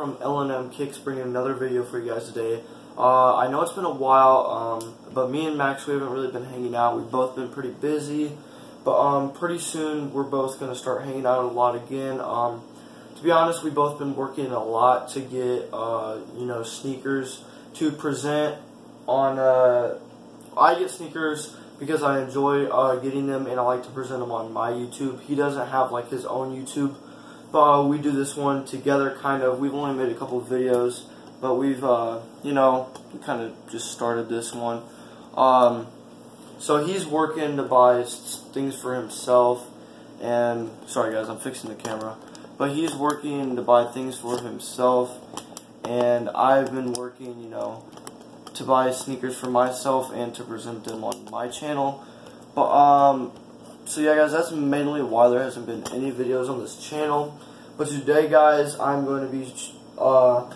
from L&M Kicks bringing another video for you guys today. Uh, I know it's been a while, um, but me and Max, we haven't really been hanging out. We've both been pretty busy, but um, pretty soon we're both going to start hanging out a lot again. Um, to be honest, we've both been working a lot to get, uh, you know, sneakers to present on, uh, I get sneakers because I enjoy uh, getting them and I like to present them on my YouTube. He doesn't have like his own YouTube, uh, we do this one together kind of. We've only made a couple of videos, but we've, uh, you know, kind of just started this one. Um, so he's working to buy things for himself, and sorry guys, I'm fixing the camera. But he's working to buy things for himself, and I've been working, you know, to buy sneakers for myself and to present them on my channel. But, um, so yeah guys, that's mainly why there hasn't been any videos on this channel. But today guys, I'm going to be, uh,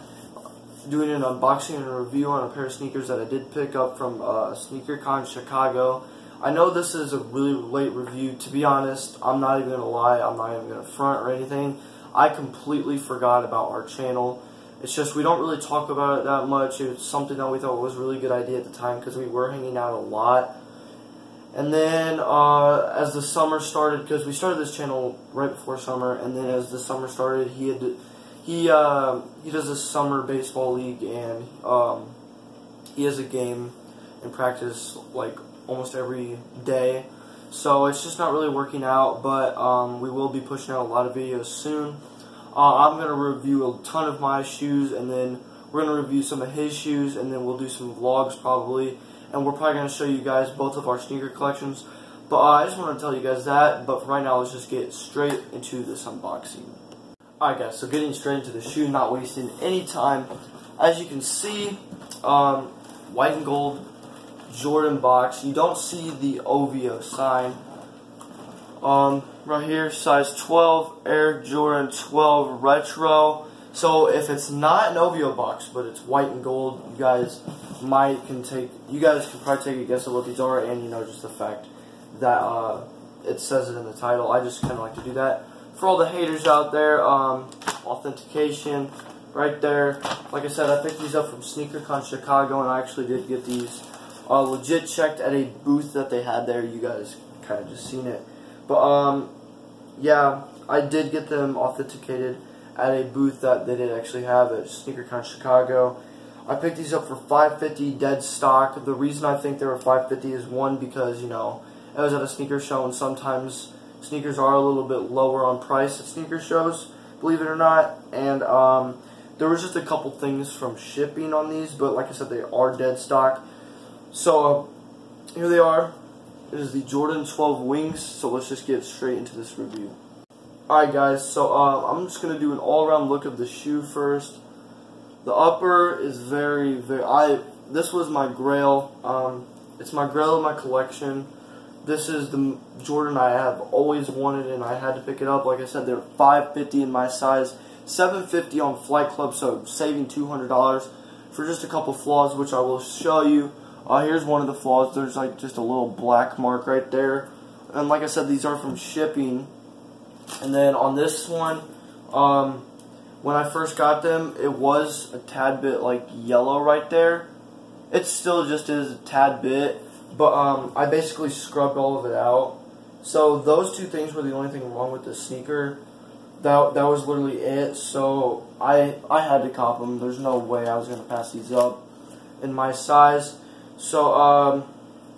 doing an unboxing and a review on a pair of sneakers that I did pick up from, uh, SneakerCon Chicago. I know this is a really late review. To be honest, I'm not even going to lie. I'm not even going to front or anything. I completely forgot about our channel. It's just we don't really talk about it that much. It's something that we thought was a really good idea at the time because we were hanging out a lot. And then uh, as the summer started, because we started this channel right before summer, and then as the summer started, he had he uh, he does a summer baseball league, and um, he has a game and practice like almost every day. So it's just not really working out, but um, we will be pushing out a lot of videos soon. Uh, I'm going to review a ton of my shoes, and then we're going to review some of his shoes, and then we'll do some vlogs probably. And we're probably going to show you guys both of our sneaker collections. But uh, I just want to tell you guys that. But right now, let's just get straight into this unboxing. Alright guys, so getting straight into the shoe, not wasting any time. As you can see, um, white and gold Jordan box. You don't see the OVO sign. Um, right here, size 12, Air Jordan 12 Retro. So if it's not an OVO box, but it's white and gold, you guys might can take, you guys can probably take a guess at what these are, and you know just the fact that uh, it says it in the title. I just kind of like to do that. For all the haters out there, um, authentication right there. Like I said, I picked these up from SneakerCon Chicago, and I actually did get these uh, legit checked at a booth that they had there. You guys kind of just seen it. But, um, yeah, I did get them authenticated at a booth that they did actually have at SneakerCon Chicago. I picked these up for 550 dead stock. The reason I think they were 550 is one because, you know, I was at a sneaker show and sometimes sneakers are a little bit lower on price at sneaker shows, believe it or not. And um, there was just a couple things from shipping on these, but like I said, they are dead stock. So uh, here they are. It is the Jordan 12 Wings. So let's just get straight into this review. Alright guys, so uh, I'm just going to do an all-around look of the shoe first. The upper is very, very, I, this was my grail. Um, it's my grail in my collection. This is the Jordan I have always wanted and I had to pick it up. Like I said, they're 550 in my size, 750 on Flight Club, so saving $200 for just a couple flaws, which I will show you. Uh, here's one of the flaws. There's like just a little black mark right there. And like I said, these are from shipping. And then on this one, um, when I first got them, it was a tad bit like yellow right there. It still just is a tad bit, but um, I basically scrubbed all of it out. So those two things were the only thing wrong with the sneaker. That that was literally it. So I I had to cop them. There's no way I was gonna pass these up in my size. So, um,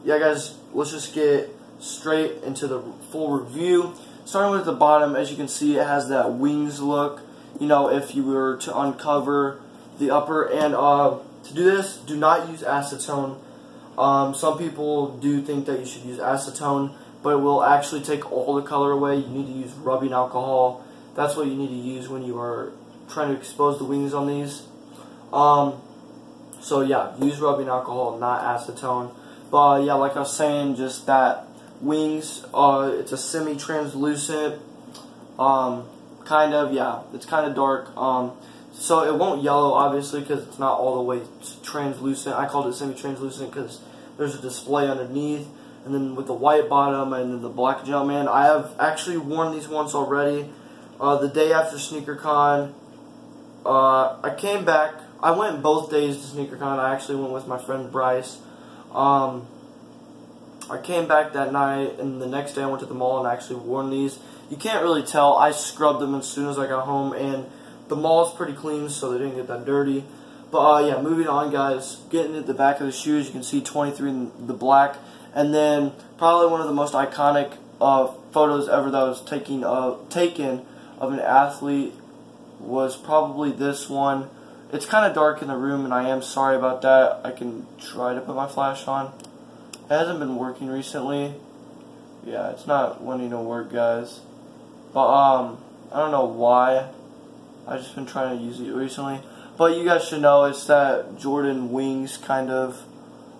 yeah, guys, let's just get straight into the full review. Starting with the bottom, as you can see, it has that wings look. You know, if you were to uncover the upper. And uh, to do this, do not use acetone. Um, some people do think that you should use acetone, but it will actually take all the color away. You need to use rubbing alcohol. That's what you need to use when you are trying to expose the wings on these. Um, so yeah, use rubbing alcohol, not acetone. But yeah, like I was saying, just that wings, uh, it's a semi-translucent, um, kind of, yeah, it's kind of dark. Um, so it won't yellow, obviously, because it's not all the way translucent. I called it semi-translucent because there's a display underneath. And then with the white bottom and then the black Jumpman, I have actually worn these once already. Uh, the day after SneakerCon, uh, I came back. I went both days to SneakerCon. I actually went with my friend Bryce. Um, I came back that night, and the next day I went to the mall and actually worn these. You can't really tell. I scrubbed them as soon as I got home, and the mall is pretty clean, so they didn't get that dirty. But uh, yeah, moving on, guys. Getting at the back of the shoes, you can see 23 in the black, and then probably one of the most iconic uh, photos ever that was taking uh, taken of an athlete was probably this one. It's kind of dark in the room, and I am sorry about that. I can try to put my flash on. It hasn't been working recently. Yeah, it's not wanting to work, guys. But, um, I don't know why. I've just been trying to use it recently. But you guys should know it's that Jordan Wings kind of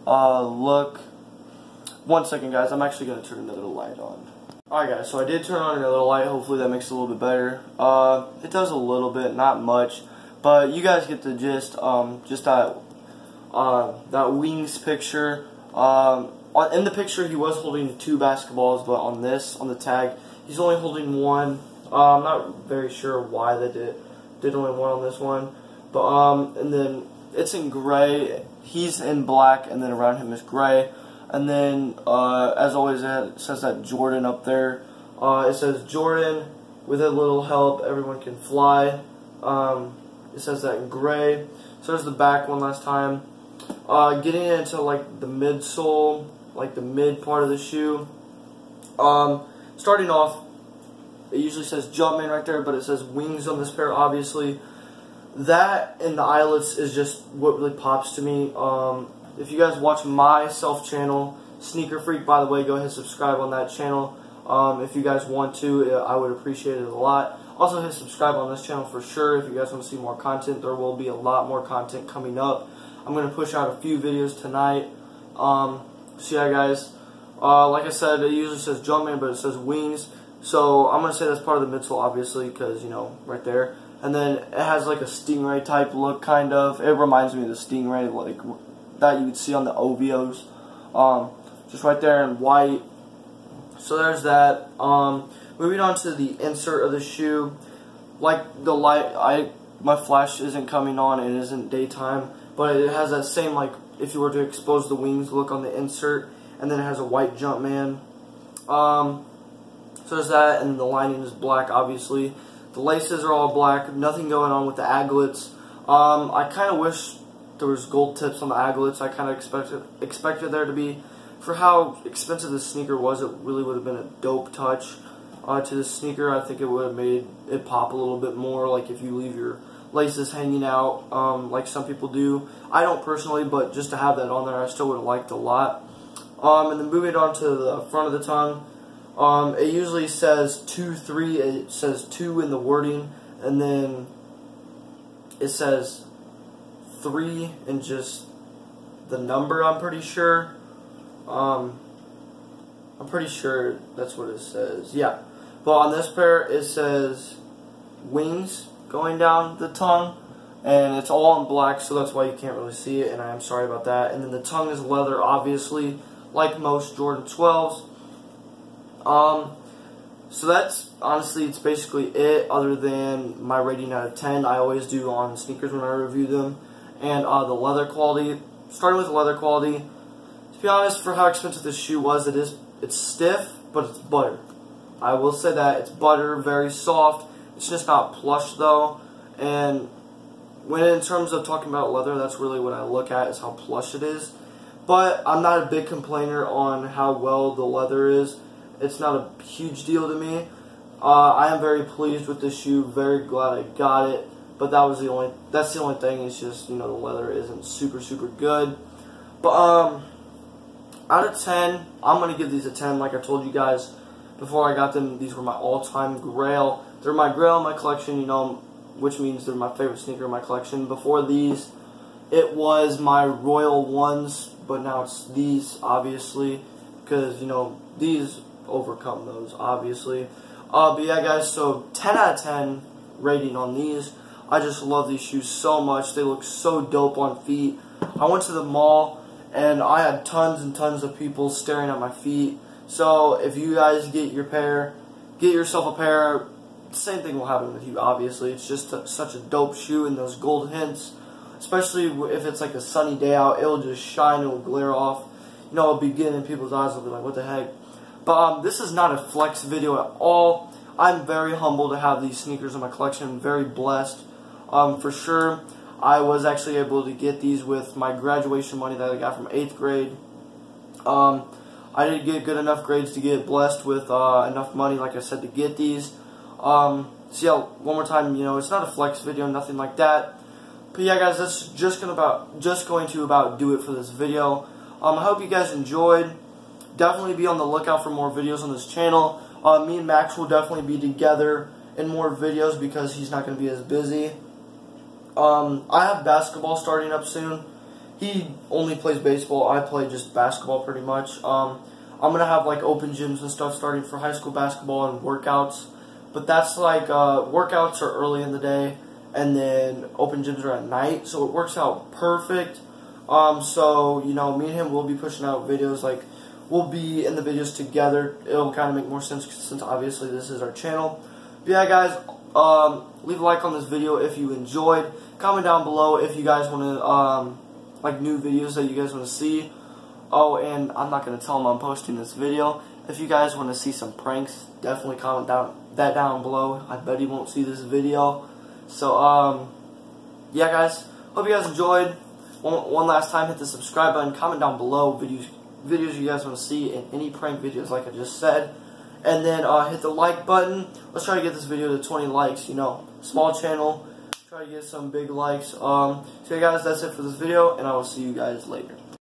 uh, look. One second, guys. I'm actually going to turn another light on. Alright, guys. So I did turn on another light. Hopefully that makes it a little bit better. Uh, it does a little bit, not much. But you guys get the gist. Um, just that, uh, that Wings picture. Um, in the picture, he was holding two basketballs, but on this, on the tag, he's only holding one. Uh, I'm not very sure why they did did only one on this one. But um, and then it's in gray. He's in black, and then around him is gray. And then, uh, as always, it says that Jordan up there. Uh, it says Jordan, with a little help, everyone can fly. Um, it says that in gray. So there's the back one last time. Uh, getting into like the midsole, like the mid part of the shoe. Um, starting off, it usually says Jumpman right there, but it says wings on this pair, obviously. That and the eyelets is just what really pops to me. Um, if you guys watch my self channel, Sneaker Freak, by the way, go ahead and subscribe on that channel. Um, if you guys want to, uh, I would appreciate it a lot. Also, hit subscribe on this channel for sure. If you guys want to see more content, there will be a lot more content coming up. I'm going to push out a few videos tonight. Um, so yeah, guys. Uh, like I said, it usually says Jumpman, but it says Wings. So I'm going to say that's part of the midsole, obviously, because, you know, right there. And then it has like a Stingray type look, kind of. It reminds me of the Stingray, like, that you would see on the OVOs. Um, just right there in white. So there's that. Um, moving on to the insert of the shoe. Like the light, I my flash isn't coming on. It isn't daytime, but it has that same like if you were to expose the wings look on the insert, and then it has a white Jumpman. Um, so there's that, and the lining is black, obviously. The laces are all black. Nothing going on with the aglets. Um, I kind of wish there was gold tips on the aglets. I kind of expected expected there to be. For how expensive the sneaker was, it really would have been a dope touch uh, to the sneaker. I think it would have made it pop a little bit more, like if you leave your laces hanging out, um, like some people do. I don't personally, but just to have that on there, I still would have liked a lot. Um, and then moving on to the front of the tongue, um, it usually says 2, 3, it says 2 in the wording, and then it says 3 and just the number, I'm pretty sure. Um, I'm pretty sure that's what it says. Yeah. But on this pair, it says wings going down the tongue. And it's all in black, so that's why you can't really see it, and I am sorry about that. And then the tongue is leather, obviously, like most Jordan 12s. Um, so that's, honestly, it's basically it, other than my rating out of 10. I always do on sneakers when I review them. And uh, the leather quality, starting with the leather quality, to be honest, for how expensive this shoe was, it is it's stiff, but it's butter. I will say that it's butter, very soft. It's just not plush though. And when in terms of talking about leather, that's really what I look at is how plush it is. But I'm not a big complainer on how well the leather is. It's not a huge deal to me. Uh, I am very pleased with this shoe. Very glad I got it. But that was the only. That's the only thing. It's just you know the leather isn't super super good. But um, out of ten, I'm gonna give these a ten. Like I told you guys before I got them, these were my all-time grail. They're my grail in my collection. You know, which means they're my favorite sneaker in my collection. Before these, it was my Royal ones, but now it's these, obviously, because you know these overcome those, obviously. Uh, but yeah, guys, so 10 out of 10 rating on these. I just love these shoes so much. They look so dope on feet. I went to the mall and I had tons and tons of people staring at my feet. So if you guys get your pair, get yourself a pair. same thing will happen with you. Obviously, it's just a, such a dope shoe, and those gold hints, especially if it's like a sunny day out, it'll just shine, it'll glare off. You know, it'll be getting in people's eyes. They'll be like, "What the heck?" But um, this is not a flex video at all. I'm very humble to have these sneakers in my collection. Very blessed. Um, for sure, I was actually able to get these with my graduation money that I got from 8th grade. Um, I didn't get good enough grades to get blessed with uh, enough money, like I said, to get these. Um, so yeah, one more time, you know, it's not a flex video, nothing like that. But yeah, guys, that's just gonna about just going to about do it for this video. Um, I hope you guys enjoyed. Definitely be on the lookout for more videos on this channel. Uh, me and Max will definitely be together in more videos because he's not going to be as busy. Um, I have basketball starting up soon. He only plays baseball. I play just basketball pretty much. Um, I'm going to have like open gyms and stuff starting for high school basketball and workouts. But that's like, uh, workouts are early in the day and then open gyms are at night. So it works out perfect. Um, so, you know, me and him will be pushing out videos like we'll be in the videos together. It'll kind of make more sense since obviously this is our channel. But yeah, guys, um, leave a like on this video if you enjoyed. Comment down below if you guys want to, um, like new videos that you guys want to see. Oh, and I'm not to tell them I'm posting this video. If you guys want to see some pranks, definitely comment down that down below. I bet he won't see this video. So, um, yeah, guys, hope you guys enjoyed. One, one last time, hit the subscribe button, comment down below videos videos you guys want to see and any prank videos like I just said. And then uh, hit the like button. Let's try to get this video to 20 likes, you know. Small channel. Try to get some big likes. Um, so yeah, guys, that's it for this video, and I will see you guys later.